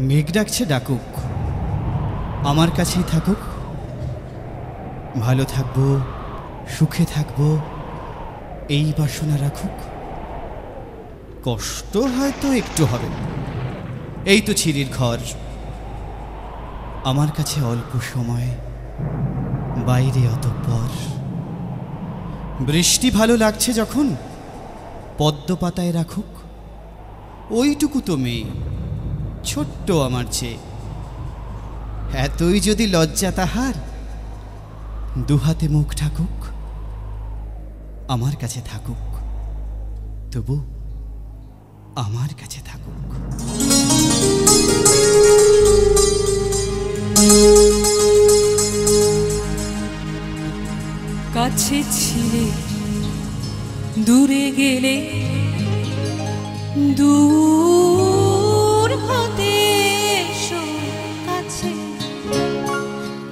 মেঘ ডাকছে ডাকুক। আমার কাছেই থাকুক। ভালো থাকব, সুখে থাকব, এই বাসনা রাখুক। কষ্ট হয়তো একটু হবে। এই তো ছিরির ঘর। আমার কাছে অল্প সময়, বাইরে অতঃপর। বৃষ্টি ভালো লাগছে যখন, পদ্ম পাতায় রাখুক। ওইটুকু তো মেয়ে। ছোট্ট আমার চেয়ে। এতই যদি লজ্জা তাহার, দুহাতে মুখ ঠাকুক আমার কাছে থাকুক, তবু আমার কাছে থাকুক। কাছে ছিলে, দূরে গেলে, দূর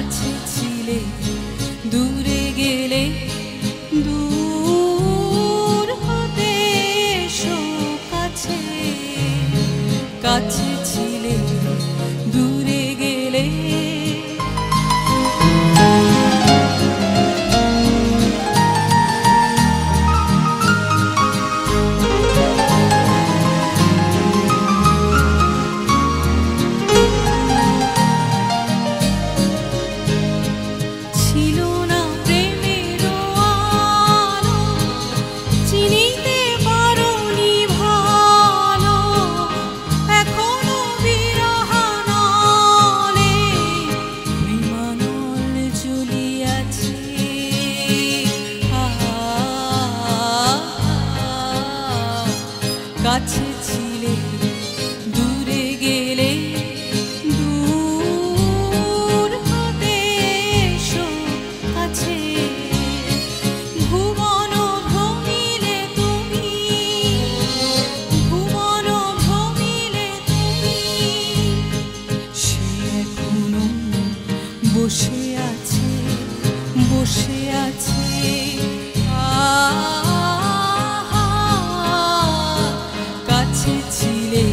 কাছে ছিলে দূরে গেলে দূর হতে এসো কাছে কাছে বসে আছে বসে আছে। কাছে ছিলে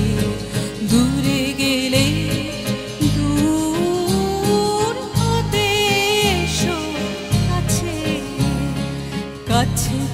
দূরে গেলে দূর হতে কাছে কাছে